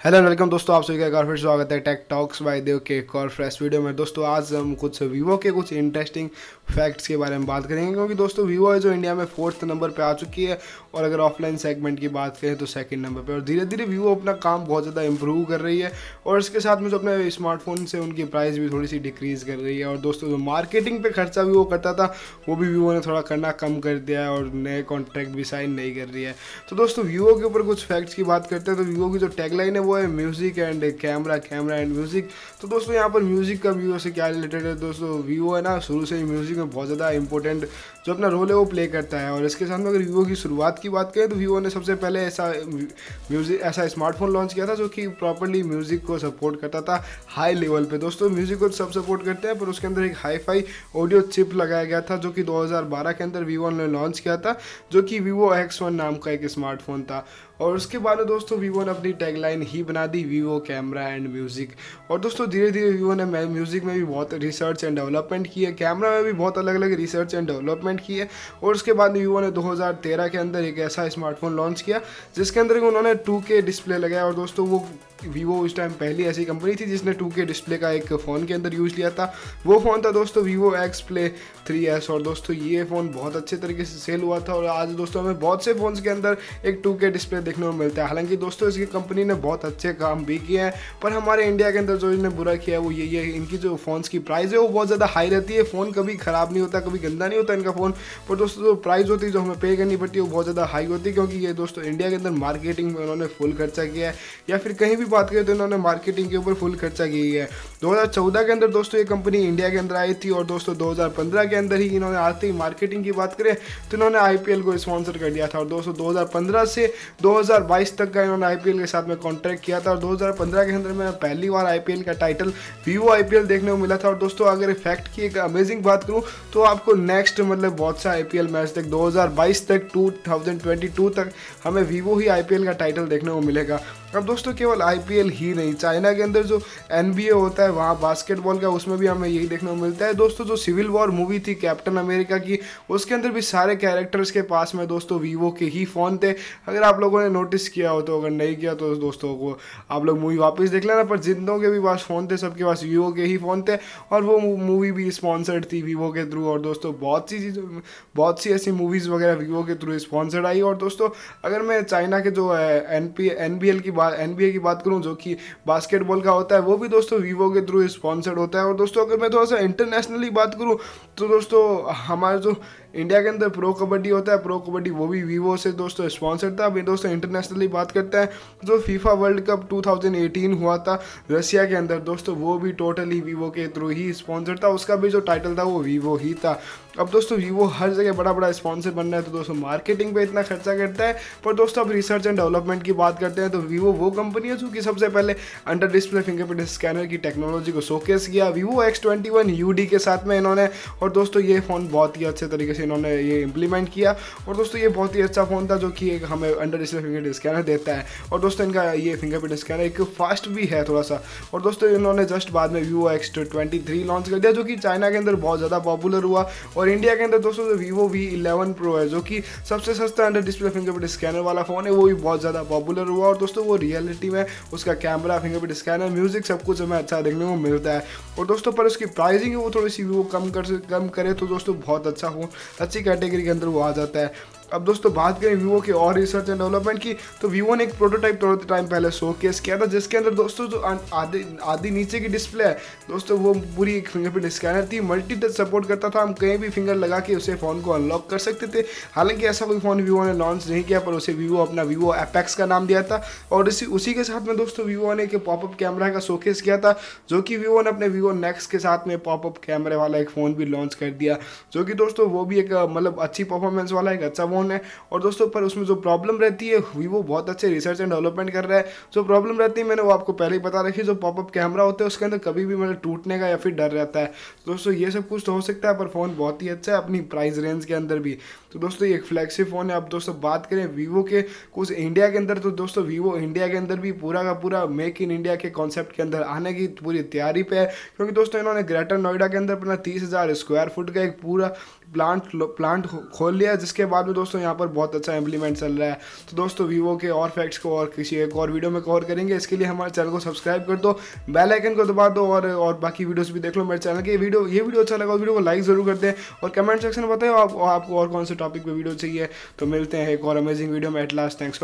Hello welcome दोस्तों, आप सभी का एक बार फिर स्वागत है टेक टॉक्स बाय देव के एक और फ्रेश वीडियो में। दोस्तों, आज हम कुछ वीवो के कुछ इंटरेस्टिंग फैक्ट्स के बारे में बात करेंगे, क्योंकि दोस्तों वीवो है जो इंडिया में फोर्थ नंबर पे आ चुकी है, और अगर ऑफलाइन सेगमेंट की बात करें तो सेकंड नंबर पे। और धीरे धीरे वीवो अपना काम बहुत ज़्यादा इंप्रूव कर रही है, और इसके साथ में जो अपने स्मार्टफ़ोन से उनकी प्राइस भी थोड़ी सी डिक्रीज़ कर रही है। और दोस्तों, जो मार्केटिंग पर खर्चा वीवो करता था, वो भी वीवो ने थोड़ा करना कम कर दिया है, और नए कॉन्ट्रैक्ट भी साइन नहीं कर रही है। तो दोस्तों वीवो के ऊपर कुछ फैक्ट्स की बात करते हैं तो वीवो की जो टैगलाइन है वो है music and camera camera and music तो दोस्तों, यहाँ पर म्यूज़िक का वीवो से क्या रिलेटेड है? दोस्तों वीवो है ना, शुरू से ही म्यूज़िक में बहुत ज़्यादा इंपॉर्टेंट जो अपना रोल है वो प्ले करता है। और इसके साथ में अगर वीवो की शुरुआत की बात करें तो वीवो ने सबसे पहले ऐसा म्यूज़िक ऐसा स्मार्टफ़ोन लॉन्च किया था जो कि प्रॉपरली म्यूज़िक को सपोर्ट करता था हाई लेवल पे। दोस्तों म्यूज़िक को सब सपोर्ट करते हैं, पर उसके अंदर एक हाई फाई ऑडियो चिप लगाया गया था जो कि 2012 के अंदर वीवो ने लॉन्च किया था, जो कि वीवो एक्स वन नाम का एक स्मार्टफ़ोन था। और उसके बाद में दोस्तों वीवो ने अपनी टैगलाइन ही बना दी वीवो कैमरा एंड म्यूज़िक और दोस्तों धीरे धीरे वीवो ने म्यूज़िक में भी बहुत रिसर्च एंड डेवलपमेंट की है। कैमरा में भी बहुत अलग अलग रिसर्च एंड डेवलपमेंट की है। और उसके बाद वीवो ने 2013 के अंदर एक ऐसा स्मार्टफ़ोन लॉन्च किया, जिसके अंदर उन्होंने टू डिस्प्ले लगाया। और दोस्तों वो वीवो उस टाइम पहली ऐसी कंपनी थी जिसने टू डिस्प्ले का एक फ़ोन के अंदर यूज़ लिया था। वो फ़ोन था दोस्तों Vivo X play three S और दोस्तों ये फ़ोन बहुत अच्छे तरीके से सेल हुआ था। और आज दोस्तों हमें बहुत से फ़ोन्स के अंदर एक टू डिस्प्ले देखने को मिलता है। हालाँकि दोस्तों, इसकी कंपनी ने बहुत अच्छे काम भी किए हैं, पर हमारे इंडिया के अंदर जो इन्हें बुरा किया है, वो यही है इनकी जो फ़ोन्स की प्राइस है, वो बहुत ज़्यादा हाई रहती है। फ़ोन कभी ख़राब नहीं होता, कभी गंदा नहीं होता इनका फ़ोन पर दोस्तों, जो प्राइस होती है, जो हमें पे करनी पड़ती है, वो बहुत ज़्यादा हाई होती है, क्योंकि ये दोस्तों इंडिया के अंदर मार्केटिंग में उन्होंने फुल खर्चा किया है। या फिर कहीं भी बात करें तो इन्होंने मार्केटिंग के ऊपर फुल खर्चा की है। 2014 के अंदर दोस्तों, ये कंपनी इंडिया के अंदर आई थी, और दोस्तों 2015 के अंदर ही इन्होंने आते ही मार्केटिंग की बात करें तो इन्होंने आईपीएल को स्पॉन्सर कर दिया था। और दोस्तों 2015 से 2022 तक का इन्होंने आईपीएल के साथ में कॉन्ट्रैक्ट किया था और 2015 के अंदर में पहली बार आईपीएल का टाइटल वीवो आईपीएल देखने को मिला था। और दोस्तों, अगर फैक्ट की एक अमेजिंग बात करूँ तो आपको नेक्स्ट मतलब बहुत सा आईपीएल मैच तक 2022 तक 2022 तक हमें वीवो ही आईपीएल का टाइटल देखने को मिलेगा। अब दोस्तों, केवल आईपीएल ही नहीं, चाइना के अंदर जो एनबीए होता है, वहाँ बास्केटबॉल का, उसमें भी हमें यही देखने को मिलता है। दोस्तों, जो सिविल वॉर मूवी थी कैप्टन अमेरिका की, उसके अंदर भी सारे कैरेक्टर्स के पास में दोस्तों वीवो के ही फ़ोन थे। अगर आप लोगों ने नोटिस किया हो तो अगर नहीं किया तो दोस्तों को आप लोग मूवी वापस देख लेना। पर जिंदों के भी पास फ़ोन थे, सबके पास वीवो के ही फ़ोन थे। और वो मूवी भी स्पॉन्सर्ड थी वीवो के थ्रू और दोस्तों, बहुत सी चीज़, बहुत सी ऐसी मूवीज़ वगैरह वीवो के थ्रू स्पॉन्सर्ड आई। और दोस्तों, अगर मैं चाइना के जो N P N B L की बात एन की बात करूँ, जो कि बास्केटबॉल का होता है, वो भी दोस्तों वीवो के थ्रू स्पॉन्सर्ड होता है। और दोस्तों, अगर मैं थोड़ा सा इंटरनेशनली बात करूँ तो दोस्तों, हमारे जो इंडिया के अंदर प्रो कबड्डी होता है प्रो कबड्डी वो भी वीवो से दोस्तों स्पॉन्सर था। अभी दोस्तों इंटरनेशनली बात करते हैं, जो फीफा वर्ल्ड कप 2018 हुआ था रशिया के अंदर। दोस्तों, वो भी टोटली वीवो के थ्रू ही स्पॉन्सर था। उसका भी जो टाइटल था वो वीवो ही था। अब दोस्तों वीवो हर जगह बड़ा बड़ा स्पॉन्सर बन रहा है तो दोस्तों मार्केटिंग पे इतना खर्चा करता है। पर दोस्तों, अब रिसर्च एंड डेवलपमेंट की बात करते हैं तो वीवो वो कंपनी है, जो कि सबसे पहले अंडर डिस्प्ले फिंगरप्रिंट स्कैनर की टेक्नोलॉजी को शोकेस किया। वीवो एक्स ट्वेंटी के साथ में इन्होंने, और दोस्तों, ये फ़ोन बहुत ही अच्छे तरीके से इन्होंने ये इम्प्लीमेंट किया। और दोस्तों, ये बहुत ही अच्छा फ़ोन था जो कि एक हमें अंडर डिस्प्ले फिंगरप्रिंट स्कैनर देता है। और दोस्तों, इनका ये फिंगरप्रिंट स्कैनर एक फास्ट भी है थोड़ा सा और दोस्तों, इन्होंने जस्ट बाद में Vivo X twenty three launch कर दिया, जो कि चाइना के अंदर बहुत ज़्यादा पॉपुलर हुआ। और इंडिया के अंदर दोस्तों वीवो वी इलेवन प्रो है, जो कि सबसे सस्ता अंडर डिस्प्ले फिंगरप्रिंट स्कैनर वाला फ़ोन है, वो भी बहुत ज़्यादा पॉपुलर हुआ। और दोस्तों, वो रियलिटी में उसका कैमरा फिंगरप्रिंट स्कैनर म्यूज़िक सब कुछ हमें अच्छा देखने को मिलता है। और दोस्तों, पर उसकी प्राइसिंग वो थोड़ी सी वो कम कर कम करे तो दोस्तों, बहुत अच्छा हो अच्छी कैटेगरी के अंदर वो आ जाता है। अब दोस्तों, बात करें वीवो के और रिसर्च एंड डेवलपमेंट की तो वीवो ने एक प्रोटोटाइप थोड़े टाइम पहले शो केस किया था, जिसके अंदर दोस्तों जो आधी आधी नीचे की डिस्प्ले है, दोस्तों वो पूरी एक फिंगरप्रिंट स्कैनर थी मल्टी टच सपोर्ट करता था, हम कहीं भी फिंगर लगा के उसे फ़ोन को अनलॉक कर सकते थे। हालाँकि ऐसा कोई फ़ोन वीवो ने लॉन्च नहीं किया, पर उसे वीवो अपना वीवो एपेक्स का नाम दिया था, और इसी, उसी के साथ में दोस्तों वीवो ने एक पॉपअप कैमरा का शोकेस किया था, जो कि वीवो ने अपने वीवो नेक्स के साथ में पॉपअप कैमरे वाला एक फ़ोन भी लॉन्च कर दिया, जो कि दोस्तों वो भी एक मतलब अच्छी परफॉर्मेंस वाला, एक अच्छा फ़ोन है और दोस्तों दोस्तों पर उसमें जो प्रॉब्लम रहती है वीवो बहुत अच्छे रिसर्च एंड डेवलपमेंट कर रहा है। जो प्रॉब्लम रहती है, मैंने वो आपको पहले ही बता रखी जो पॉपअप कैमरा होता है, उसके अंदर कभी भी मतलब टूटने का या फिर डर रहता है। दोस्तों, ये सब कुछ तो हो सकता है, पर फ़ोन बहुत ही अच्छा है, अपनी प्राइस रेंज के अंदर भी। तो दोस्तों, ये एक फ़ोन है। अब दोस्तों, बात करें वीवो के, कुछ इंडिया के अंदर तो दोस्तों वीवो इंडिया के अंदर भी पूरा का पूरा मेक इन इंडिया के कॉन्सेप्ट के अंदर आने की पूरी तैयारी पे है। क्योंकि दोस्तों, इन्होंने ग्रेटर नोएडा के अंदर अपना तीस हज़ार स्क्वायर फुट का एक पूरा प्लांट प्लांट खोल लिया जिसके बाद में दोस्तों यहाँ पर बहुत अच्छा इंप्लीमेंट चल रहा है। तो दोस्तों वीवो के और फैक्ट्स को और किसी एक और वीडियो में कवर करेंगे। इसके लिए हमारे चैनल को सब्सक्राइब कर दो बेल आइकन को दबा दो और और बाकी वीडियोस भी देख लो मेरे चैनल के। वीडियो ये वीडियो अच्छा लगा वीडियो को लाइक ज़रूर कर दें और कमेंट सेक्शन में बताओ आप, आपको और कौन से टॉपिक पर वीडियो चाहिए। तो मिलते हैं एक और अमेजिंग वीडियो में। At last thanks